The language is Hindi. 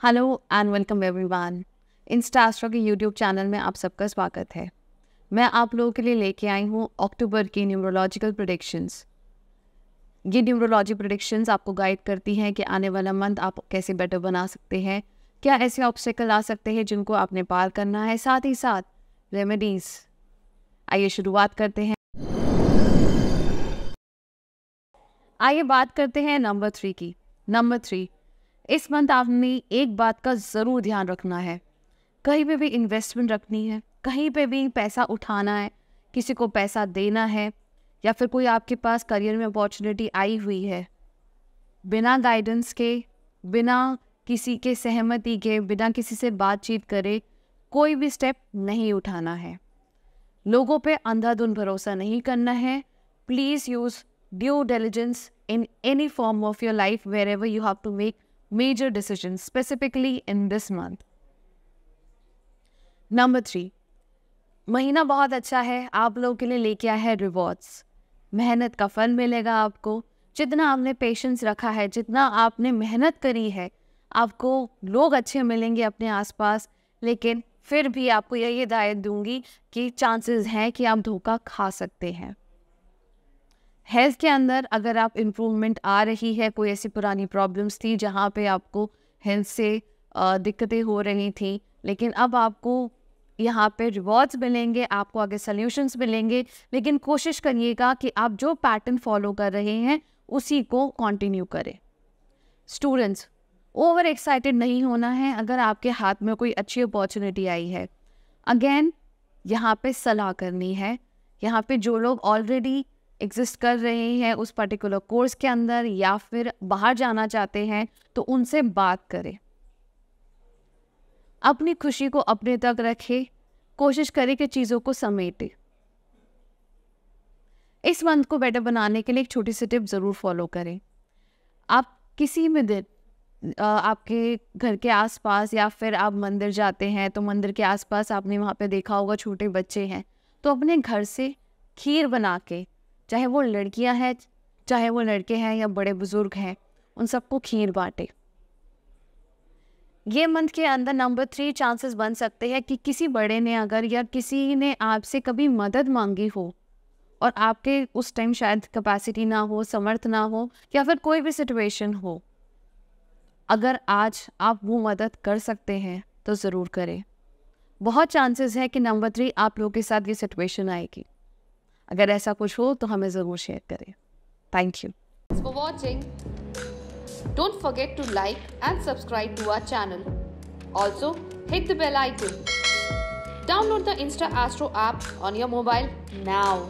Hello and welcome everyone InstaAstro के यूट्यूब चैनल में आप सबका स्वागत है। मैं आप लोगों के लिए लेके आई हूँ अक्टूबर की न्यूमरोलॉजिकल प्रोडिक्शंस ये न्यूमरोलॉजी प्रोडिक्शंस आपको गाइड करती हैं कि आने वाला मंथ आप कैसे बेटर बना सकते हैं, क्या ऐसे ऑब्स्टिकल आ सकते हैं जिनको आपने पार करना है, साथ ही साथ रेमेडीज़ आइए शुरुआत करते हैं। आइए बात करते हैं नंबर थ्री की। नंबर थ्री इस मंथ आपने एक बात का ज़रूर ध्यान रखना है। कहीं पे भी इन्वेस्टमेंट रखनी है, कहीं पे भी पैसा उठाना है, किसी को पैसा देना है, या फिर कोई आपके पास करियर में अपॉर्चुनिटी आई हुई है। बिना गाइडेंस के, बिना किसी के सहमति के, बिना किसी से बातचीत करे, कोई भी स्टेप नहीं उठाना है। लोगों पे अंधाधुन भरोसा नहीं करना है। Please use due diligence in any form of your life wherever you have to make major decision specifically in this month number three महीना बहुत अच्छा है, आप लोगों के लिए लेके आया है रिवॉर्ड्स मेहनत का फल मिलेगा आपको. जितना आपने पेशेंस रखा है, जितना आपने मेहनत करी है, आपको लोग अच्छे मिलेंगे अपने आसपास. लेकिन फिर भी आपको यही हिदायत दूँगी कि चांसेस हैं कि आप धोखा खा सकते हैं. हेल्थ के अंदर अगर आप इम्प्रूवमेंट आ रही है, कोई ऐसी पुरानी प्रॉब्लम्स थी जहाँ पे आपको हेल्थ से दिक्कतें हो रही थी, लेकिन अब आपको यहाँ पे रिवॉर्ड्स मिलेंगे, आपको आगे सल्यूशंस मिलेंगे, लेकिन कोशिश करिएगा कि आप जो पैटर्न फॉलो कर रहे हैं, उसी को कंटिन्यू करें। स्टूडेंट्स ओवर एक्साइटेड नहीं होना है अगर आपके हाथ में कोई अच्छी अपॉर्चुनिटी आई है। अगेन यहाँ पे सलाह करनी है। यहाँ पे जो लोग ऑलरेडी एग्जिस्ट कर रहे हैं उस पर्टिकुलर कोर्स के अंदर या फिर बाहर जाना चाहते हैं तो उनसे बात करें। अपनी खुशी को अपने तक रखे, कोशिश करें कि चीज़ों को समेटे। इस मंथ को बेटर बनाने के लिए एक छोटी सी टिप ज़रूर फॉलो करें। आप किसी भी दिन आपके घर के आसपास या फिर आप मंदिर जाते हैं तो मंदिर के आसपास आपने वहाँ पे देखा होगा छोटे बच्चे हैं तो अपने घर से खीर बना के चाहे वो लड़कियाँ हैं, चाहे वो लड़के हैं या बड़े बुज़ुर्ग हैं, उन सबको खीर बांटे। ये मंथ के अंदर नंबर थ्री चांसेस बन सकते हैं कि किसी बड़े ने अगर या किसी ने आपसे कभी मदद मांगी हो और आपके उस टाइम शायद कैपेसिटी ना हो, समर्थ ना हो या फिर कोई भी सिचुएशन हो। अगर आज आप वो मदद कर सकते हैं तो ज़रूर करें। बहुत चांसेस है कि नंबर थ्री आप लोगों के साथ ये सिचुएशन आएगी। अगर ऐसा कुछ हो तो हमें ज़रूर शेयर करें। Thank you for watching don't forget to like and subscribe to our channel also hit the bell icon download the InstaAstro app on your mobile now